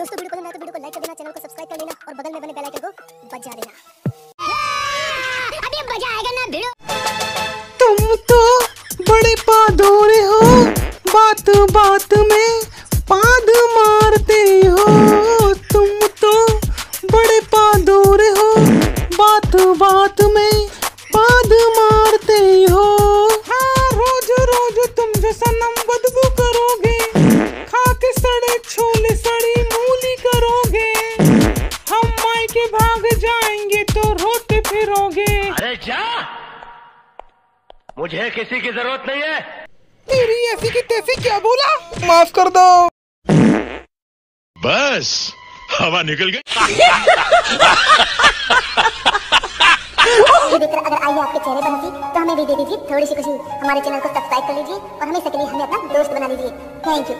दोस्तों, वीडियो पसंद आए तो वीडियो को लाइक कर देना चैनल को सब्सक्राइब कर लेना और बगल में बने बेल आइकन को बजा देना। अभी मज़ा आएगा ना भिड़ो तुम तो बड़े पादोरे हो, बात बात में पाद मारते हो। तुम तो बड़े पादोरे हो, बात बात में पाद मारते हो। हाँ रोज रोज तुम जो सनम बदबू करोगे खा के सड़े छोले सड़ी भाग जाएँगे तो रोते फिरोगे। अरे जा मुझे किसी की ज़रूरत नहीं है। तेरी ऐसी की तैसी क्या बोला? माफ़ कर दो। बस हवा निकल गई। अगर आई आपके चेहरे पर हँसी तो हमें भी दे दीजिए थोड़ी सी खुशी। हमारे चैनल को सब्सक्राइब कर लीजिए और हमेशा के लिए हमें अपना दोस्त बना लीजिए। Thank you